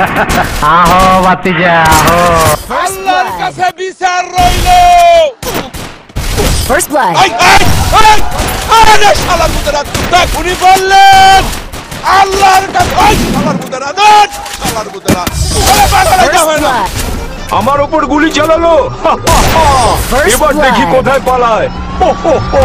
আহো আহো। আল্লাহর কাছে বিচার রইল। ফার্স্ট ব্লাড আই আই আই আরে শালা বললেন আল্লাহর কাছে আই শালার শালার আরে পাগল যাবে না। আমার উপর গুলি চালালো। এবার দেখি কোথায় পালায়। ও হো হো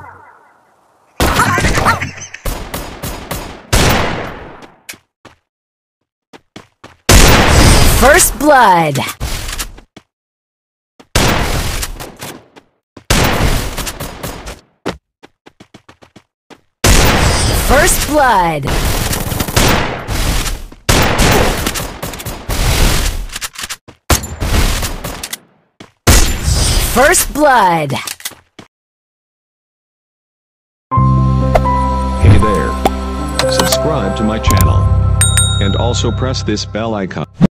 First blood. First blood. First blood. Hey there. Subscribe to my channel. And also press this bell icon.